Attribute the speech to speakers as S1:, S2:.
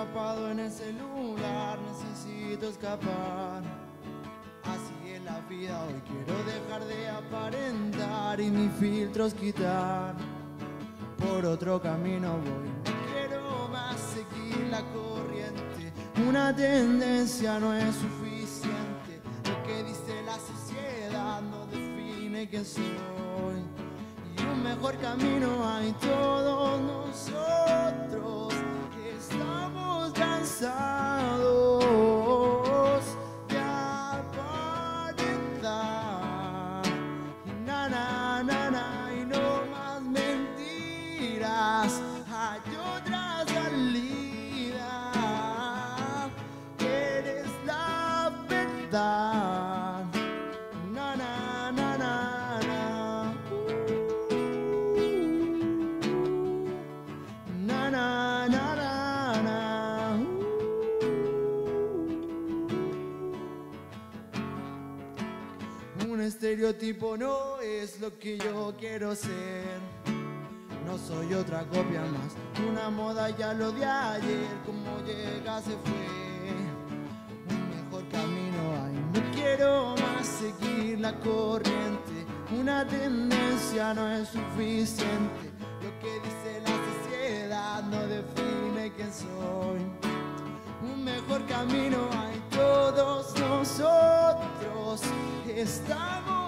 S1: atrapado en el celular, necesito escapar. Así es la vida, hoy quiero dejar de aparentar y mis filtros quitar. Por otro camino voy, quiero más seguir la corriente. Una tendencia no es suficiente, lo que dice la sociedad no define quién soy. Y un mejor camino hay todos Hay otra salida. Eres la verdad. Na na na na na. Na. Un estereotipo no es lo que yo quiero ser. No soy otra copia más. Una moda ya lo de ayer. Como llega se fue. Un mejor camino hay. No quiero más seguir la corriente. Una tendencia no es suficiente. Lo que dice la sociedad no define quién soy. Un mejor camino hay todos nosotros. Estamos